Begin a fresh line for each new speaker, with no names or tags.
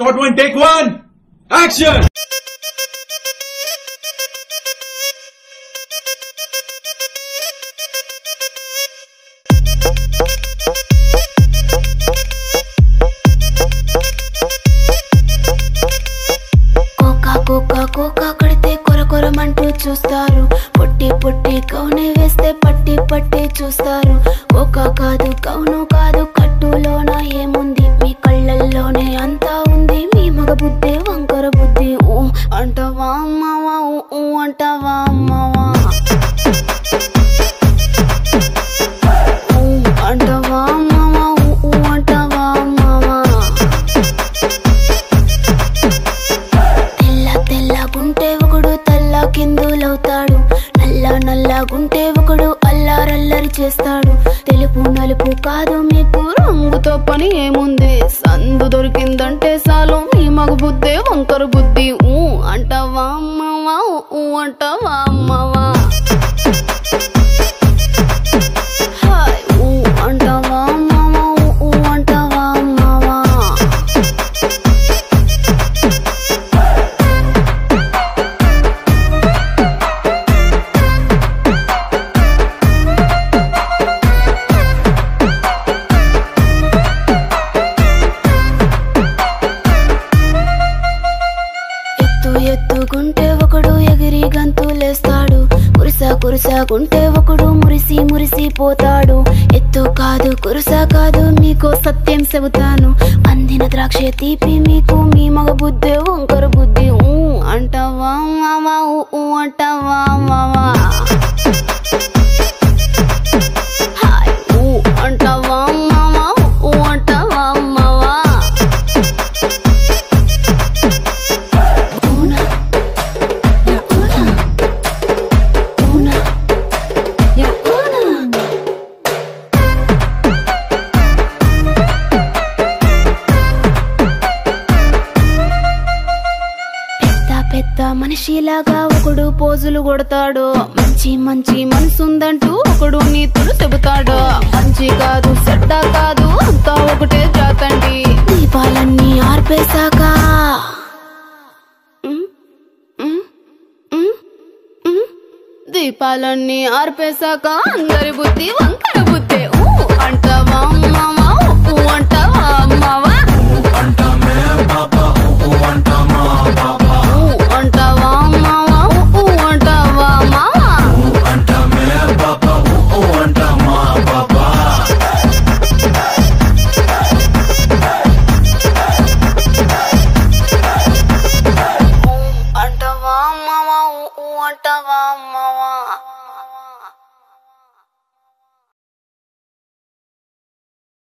Short one, take one. Action.
కోకా కోకా కోకా కడితే కొర చూస్తారు పొట్టి పొట్టి కౌనే వేస్తే పట్టి పట్టి చూస్తారు కోకా కాదు కౌను కాదు కట్టులోన ఏముంది మీ కళ్ళల్లోనే అంత kebut అల్లారల్లరి తెలుపు నలుపు కాదు మీకు రంగుతో పని ఏముంది? సందు దొరికిందంటే చాలు మీ మగ బుద్ధే వంకర బుద్ధి. ఊ అంటావా అమ్మవా ఊ అంటావా అమ్మవా. ఎత్తుకుంటే ఒకడు ఎగిరి గంతులేస్తాడు కురుసా కురుసకుంటే ఒకడు మురిసి మురిసి పోతాడు. ఎత్తు కాదు కురుసా కాదు మీకు సత్యం చెబుతాను. అందిన ద్రాక్ష తీపి మీకు మీ మగ బుద్ధి వంకర బుద్ధి ఊ అంటావా మావా అంటావా. పెద్ద మనిషిలాగా ఒకడు పోజులు కొడతాడు. మంచి మంచి మనసుందంటూ ఒకడు నీతులు చెబుతాడు. మంచి కాదు చెడ్డ కాదు అంతా ఒకటే జాతండి. దీపాలన్నీ ఆర్పేశాక. దీపాలన్నీ ఆర్పేశాక అందరి బుద్ధి వంకర బుద్ధి